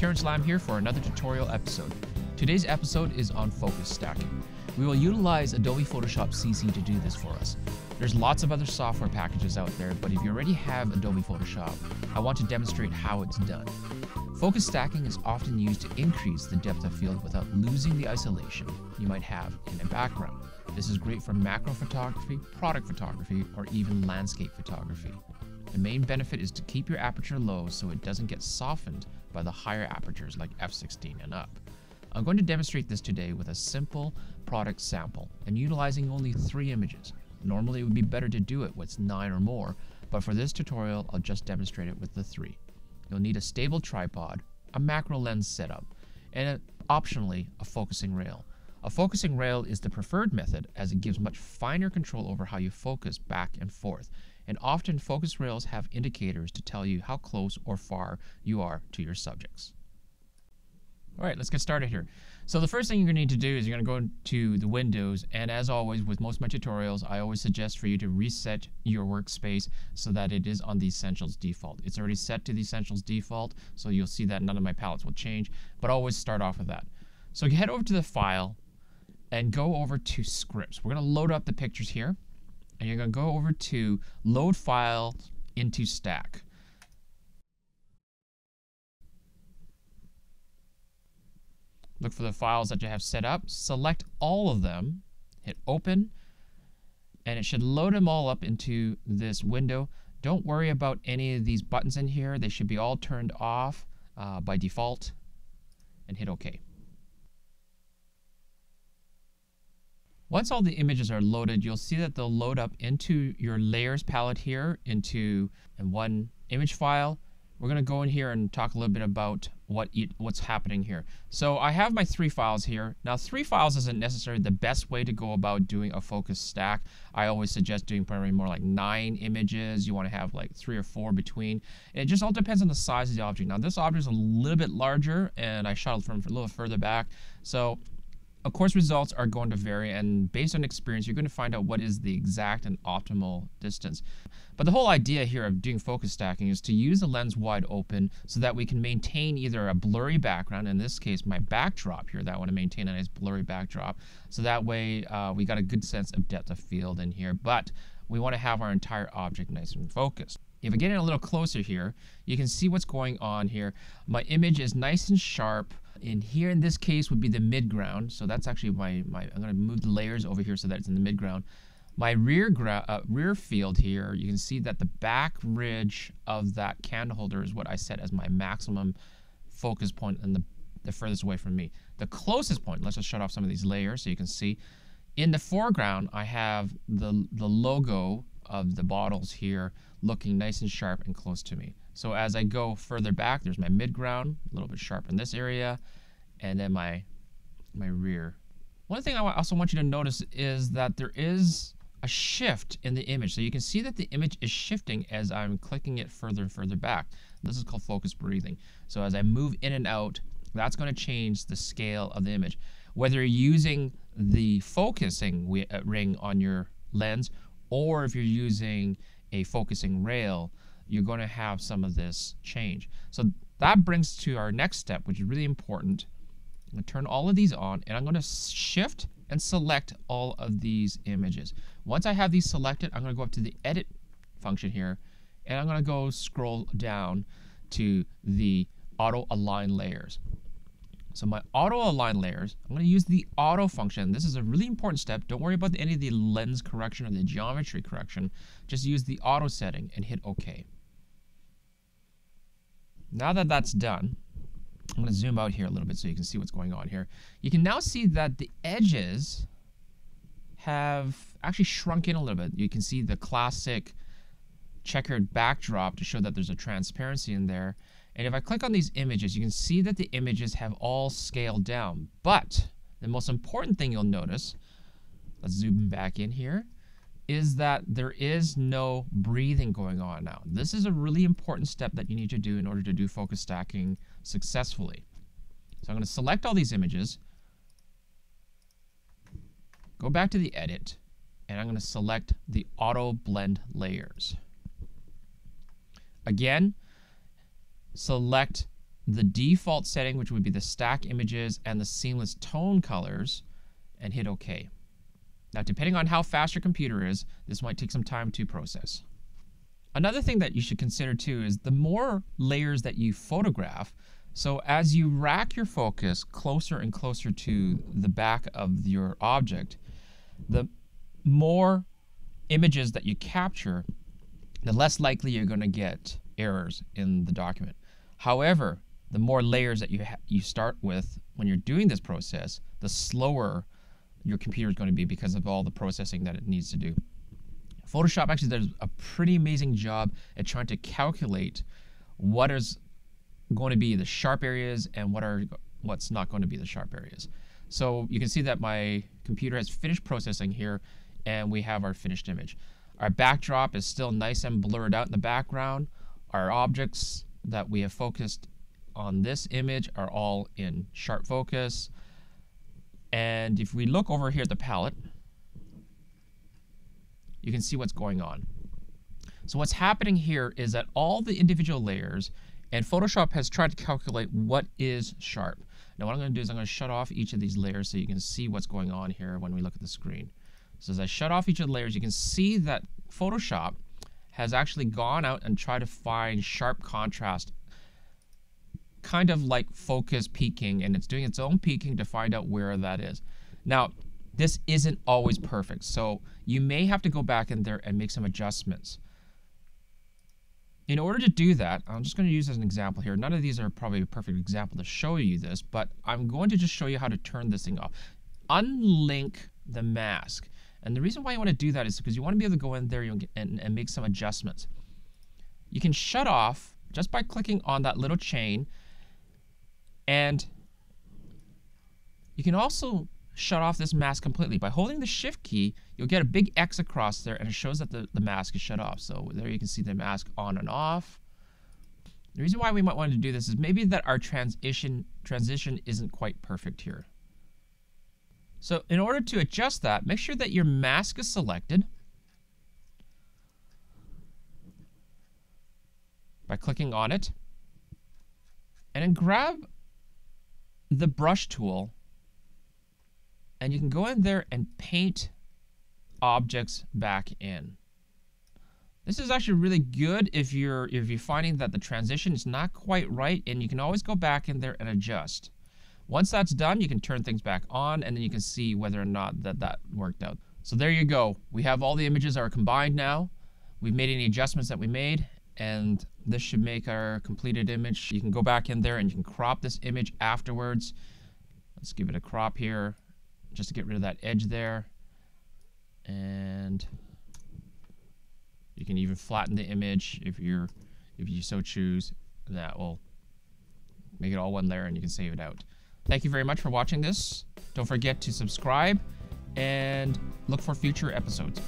Terrance Lam here for another tutorial episode. Today's episode is on focus stacking. We will utilize Adobe Photoshop CC to do this for us. There's lots of other software packages out there, but if you already have Adobe Photoshop, I want to demonstrate how it's done. Focus stacking is often used to increase the depth of field without losing the isolation you might have in a background. This is great for macro photography, product photography, or even landscape photography. The main benefit is to keep your aperture low so it doesn't get softened by the higher apertures like f16 and up. I'm going to demonstrate this today with a simple product sample and utilizing only three images. Normally it would be better to do it with nine or more, but for this tutorial I'll just demonstrate it with the three. You'll need a stable tripod, a macro lens setup, and optionally a focusing rail. A focusing rail is the preferred method as it gives much finer control over how you focus back and forth, and often focus rails have indicators to tell you how close or far you are to your subjects. All right, let's get started here. So the first thing you're going to need to do is you're going to go to the windows and as always with most of my tutorials I always suggest for you to reset your workspace so that it is on the essentials default. It's already set to the essentials default so you'll see that none of my palettes will change but always start off with that. So you head over to the file and go over to scripts. We're going to load up the pictures here and you're going to go over to load file into stack. Look for the files that you have set up, select all of them, hit open, and it should load them all up into this window. Don't worry about any of these buttons in here. They should be all turned off uh, by default and hit OK. Once all the images are loaded, you'll see that they'll load up into your layers palette here into one image file. We're going to go in here and talk a little bit about what what's happening here. So I have my three files here. Now three files isn't necessarily the best way to go about doing a focus stack. I always suggest doing probably more like nine images. You want to have like three or four between. It just all depends on the size of the object. Now this object is a little bit larger and I shot it from a little further back. So of course, results are going to vary, and based on experience, you're going to find out what is the exact and optimal distance. But the whole idea here of doing focus stacking is to use the lens wide open so that we can maintain either a blurry background, in this case, my backdrop here, that I want to maintain a nice blurry backdrop, so that way uh, we got a good sense of depth of field in here, but we want to have our entire object nice and focused. If I get in a little closer here, you can see what's going on here. My image is nice and sharp. In here, in this case, would be the midground. So that's actually my, my I'm going to move the layers over here so that it's in the midground. My rear, uh, rear field here, you can see that the back ridge of that candle holder is what I set as my maximum focus point and the, the furthest away from me. The closest point, let's just shut off some of these layers so you can see. In the foreground, I have the, the logo of the bottles here looking nice and sharp and close to me. So as I go further back, there's my midground, a little bit sharp in this area, and then my, my rear. One thing I also want you to notice is that there is a shift in the image. So you can see that the image is shifting as I'm clicking it further and further back. This is called focus breathing. So as I move in and out, that's going to change the scale of the image. Whether you're using the focusing uh, ring on your lens or if you're using a focusing rail, you're going to have some of this change. So that brings to our next step, which is really important. I'm going to turn all of these on, and I'm going to shift and select all of these images. Once I have these selected, I'm going to go up to the Edit function here, and I'm going to go scroll down to the Auto Align Layers. So my auto align layers, I'm going to use the auto function. This is a really important step. Don't worry about any of the lens correction or the geometry correction. Just use the auto setting and hit OK. Now that that's done, I'm going to zoom out here a little bit so you can see what's going on here. You can now see that the edges have actually shrunk in a little bit. You can see the classic checkered backdrop to show that there's a transparency in there. And if I click on these images, you can see that the images have all scaled down. But the most important thing you'll notice, let's zoom back in here, is that there is no breathing going on now. This is a really important step that you need to do in order to do focus stacking successfully. So I'm going to select all these images, go back to the edit, and I'm going to select the auto blend layers. Again, select the default setting, which would be the stack images and the seamless tone colors, and hit OK. Now, depending on how fast your computer is, this might take some time to process. Another thing that you should consider too is the more layers that you photograph, so as you rack your focus closer and closer to the back of your object, the more images that you capture, the less likely you're going to get errors in the document. However, the more layers that you you start with when you're doing this process, the slower your computer is going to be because of all the processing that it needs to do. Photoshop actually does a pretty amazing job at trying to calculate what is going to be the sharp areas and what are what's not going to be the sharp areas. So you can see that my computer has finished processing here and we have our finished image. Our backdrop is still nice and blurred out in the background. Our objects that we have focused on this image are all in sharp focus. And if we look over here at the palette, you can see what's going on. So what's happening here is that all the individual layers and Photoshop has tried to calculate what is sharp. Now what I'm going to do is I'm going to shut off each of these layers so you can see what's going on here when we look at the screen. So as I shut off each of the layers, you can see that Photoshop has actually gone out and tried to find sharp contrast, kind of like focus peaking, and it's doing its own peaking to find out where that is. Now, this isn't always perfect, so you may have to go back in there and make some adjustments. In order to do that, I'm just going to use as an example here. None of these are probably a perfect example to show you this, but I'm going to just show you how to turn this thing off. Unlink the mask. And the reason why you want to do that is because you want to be able to go in there and, and make some adjustments. You can shut off just by clicking on that little chain and you can also shut off this mask completely. By holding the shift key, you'll get a big X across there and it shows that the, the mask is shut off. So there you can see the mask on and off. The reason why we might want to do this is maybe that our transition transition isn't quite perfect here. So in order to adjust that, make sure that your mask is selected by clicking on it. And then grab the brush tool and you can go in there and paint objects back in. This is actually really good if you're if you're finding that the transition is not quite right and you can always go back in there and adjust. Once that's done, you can turn things back on and then you can see whether or not that that worked out. So there you go. We have all the images are combined now. We've made any adjustments that we made and this should make our completed image. You can go back in there and you can crop this image afterwards. Let's give it a crop here just to get rid of that edge there. And you can even flatten the image if you're if you so choose. That will make it all one layer and you can save it out. Thank you very much for watching this. Don't forget to subscribe and look for future episodes.